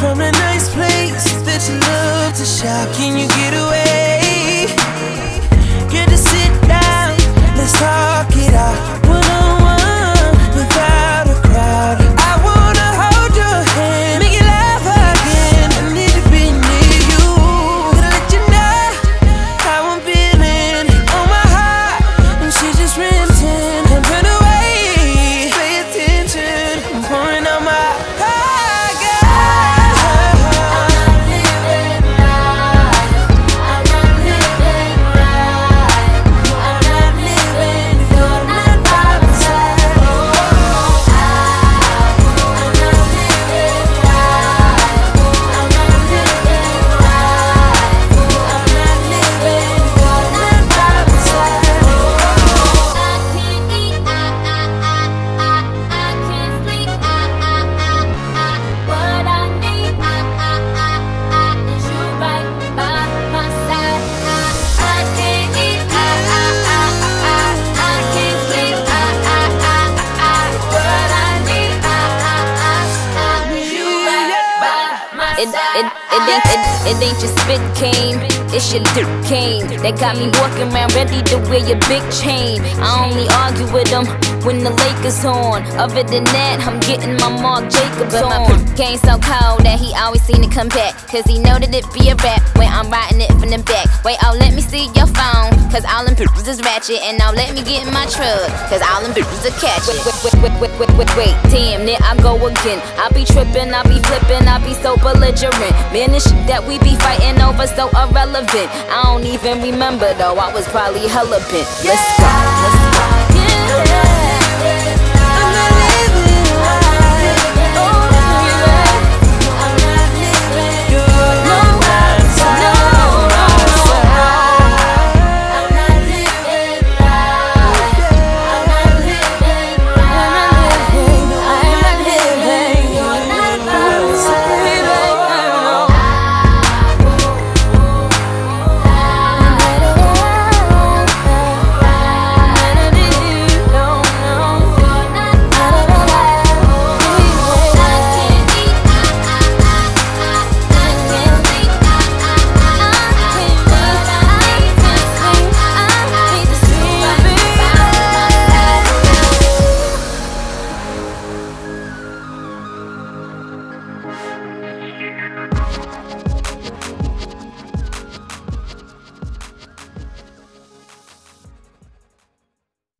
from a nice place that you love to shop. Can you get away? It, it, it, ain't, it, it ain't your spit cane, it's your dick cane. That got me walking around ready to wear your big chain. I only argue with them when the Lakers on. Other than that, I'm getting my Marc Jacobs but on. my game so cold that he always seem to come back. Cause he know that it be a rap when I'm riding it from the back. Wait, oh, let me see your phone. Cause all them pictures is ratchet. And now let me get in my truck. Cause all them pictures are catch Wait, wait, wait, wait, wait, wait, wait, wait. Damn, there I go again. I be tripping, I be flipping, I be so belligerent. Man, this shit that we be fighting over so irrelevant. I don't even remember though, I was probably hella bent. Let's go, let's go. Yeah.